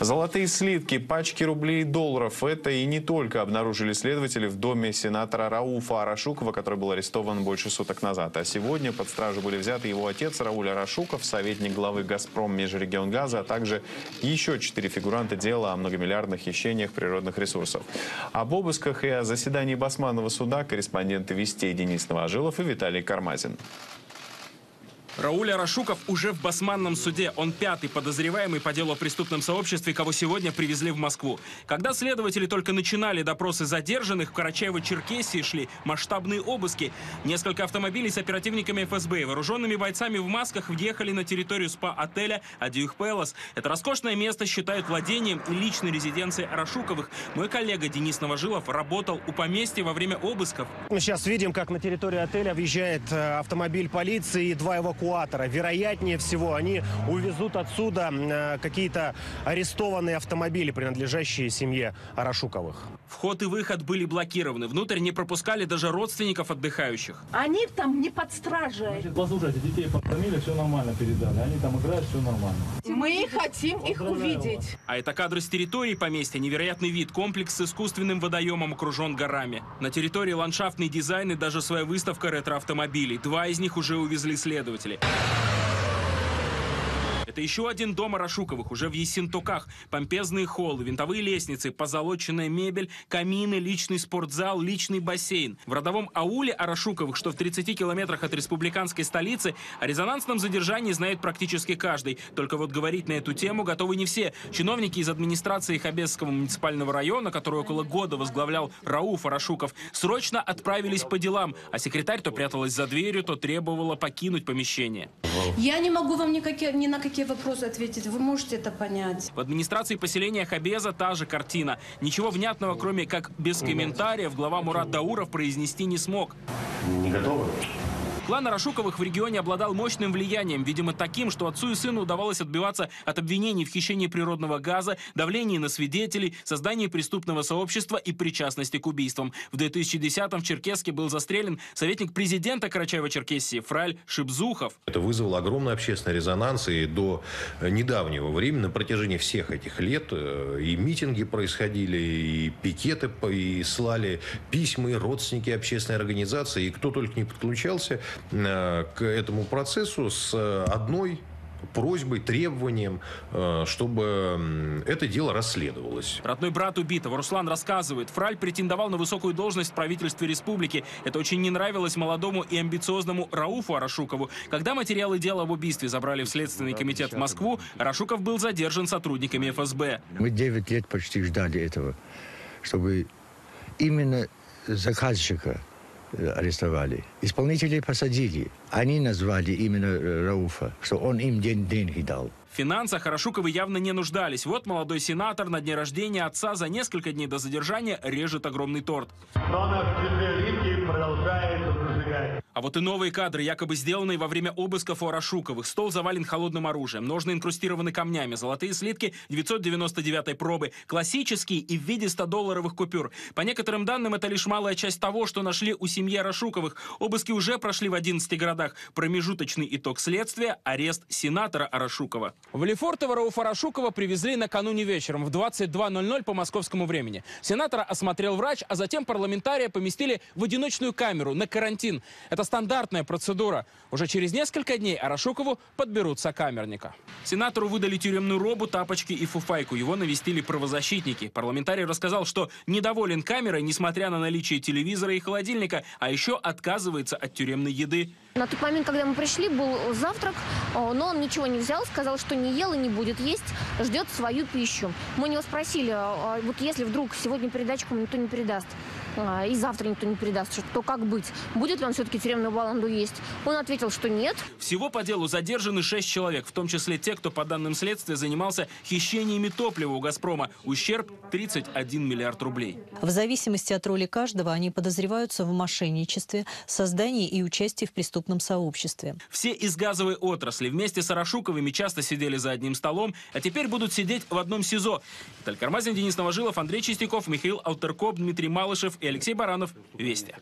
Золотые слитки, пачки рублей и долларов. Это и не только обнаружили следователи в доме сенатора Рауфа Арашукова, который был арестован больше суток назад. А сегодня под стражу были взяты его отец Рауль Арашуков, советник главы «Газпром» Межрегионгаза, а также еще четыре фигуранта дела о многомиллиардных хищениях природных ресурсов. Об обысках и о заседании Басманного суда корреспонденты «Вестей» Денис Новожилов и Виталий Кармазин. Рауль Арашуков уже в басманном суде. Он пятый подозреваемый по делу о преступном сообществе, кого сегодня привезли в Москву. Когда следователи только начинали допросы задержанных, в Карачаево-Черкесии шли масштабные обыски. Несколько автомобилей с оперативниками ФСБ и вооруженными бойцами в масках въехали на территорию СПА-отеля «Адьюх Пелос». Это роскошное место считают владением и личной резиденцией Арашуковых. Мой коллега Денис Новожилов работал у поместья во время обысков. Мы сейчас видим, как на территорию отеля въезжает э, автомобиль полиции и два эвакуатора эвакуатора. Вероятнее всего, они увезут отсюда э, какие-то арестованные автомобили, принадлежащие семье Арашуковых. Вход и выход были блокированы. Внутрь не пропускали даже родственников отдыхающих. Они там не под стражей. Значит, послушайте, детей покормили, все нормально передали. Они там играют, все нормально. Мы хотим их увидеть. А это кадры с территории поместья. Невероятный вид. Комплекс с искусственным водоемом окружен горами. На территории ландшафтный дизайн и даже своя выставка ретро-автомобилей. Два из них уже увезли следователи. Поехали! Поехали! Это еще один дом Арашуковых, уже в Ессентуках. Помпезные холлы, винтовые лестницы, позолоченная мебель, камины, личный спортзал, личный бассейн. В родовом ауле Арашуковых, что в 30 километрах от республиканской столицы, о резонансном задержании знает практически каждый. Только вот говорить на эту тему готовы не все. Чиновники из администрации Хабесского муниципального района, который около года возглавлял Рауф Арашуков, срочно отправились по делам, а секретарь то пряталась за дверью, то требовала покинуть помещение. Я не могу вам никакие, ни на какие вопросы ответить. Вы можете это понять. В администрации поселения Хабеза та же картина. Ничего внятного, кроме как без комментариев, глава Мурат Дауров произнести не смог. Не готовы? Клан Арашуковых в регионе обладал мощным влиянием, видимо таким, что отцу и сыну удавалось отбиваться от обвинений в хищении природного газа, давлении на свидетелей, создании преступного сообщества и причастности к убийствам. В 2010-м в Черкеске был застрелен советник президента Карачаева-Черкесии Фраль Шибзухов. Это вызвало огромный общественный резонанс, и до недавнего времени, на протяжении всех этих лет, э, и митинги происходили, и пикеты, и слали письма, и родственники общественной организации, и кто только не подключался – Э, к этому процессу с э, одной просьбой, требованием, э, чтобы это дело расследовалось. Родной брат убитого Руслан рассказывает, Фраль претендовал на высокую должность в правительстве республики. Это очень не нравилось молодому и амбициозному Рауфу Арашукову. Когда материалы дела об убийстве забрали в Следственный комитет в Москву, Арашуков был задержан сотрудниками ФСБ. Мы 9 лет почти ждали этого, чтобы именно заказчика арестовали. Исполнителей посадили. Они назвали именно Рауфа, что он им день деньги дал. В финансах Арашуковы явно не нуждались. Вот молодой сенатор на дне рождения отца за несколько дней до задержания режет огромный торт. А вот и новые кадры, якобы сделанные во время обысков у Арашуковых. Стол завален холодным оружием, ножны инкрустированы камнями, золотые слитки 999 пробы, классические и в виде 100-долларовых купюр. По некоторым данным, это лишь малая часть того, что нашли у семьи Арашуковых. Обыски уже прошли в 11 городах. Промежуточный итог следствия – арест сенатора Арашукова. В Лефортово Рауфа Арашукова привезли накануне вечером в 22.00 по московскому времени. Сенатора осмотрел врач, а затем парламентария поместили в одиночную камеру на карантин. Это стандартная процедура. Уже через несколько дней Арашукову подберут сокамерника. Сенатору выдали тюремную робу, тапочки и фуфайку. Его навестили правозащитники. Парламентарий рассказал, что недоволен камерой, несмотря на наличие телевизора и холодильника, а еще отказывается от тюремной еды. На тот момент, когда мы пришли, был завтрак, но он ничего не взял, сказал, что не ел и не будет есть, ждет свою пищу. Мы у него спросили, «А вот если вдруг сегодня передачку никто не передаст, и завтра никто не передаст, то как быть? Будет ли он все-таки тюремную баланду есть? Он ответил, что нет. Всего по делу задержаны шесть человек, в том числе те, кто по данным следствия занимался хищениями топлива у «Газпрома». Ущерб 31 миллиард рублей. В зависимости от роли каждого они подозреваются в мошенничестве, создании и участии в преступном сообществе. Все из газовой отрасли вместе с Арашуковыми часто сидели за одним столом, а теперь будут сидеть в одном СИЗО. Талькармазин, Денис Новожилов, Андрей Чистяков, Михаил Алтеркоп, Дмитрий Малышев Алексей Баранов. Вести.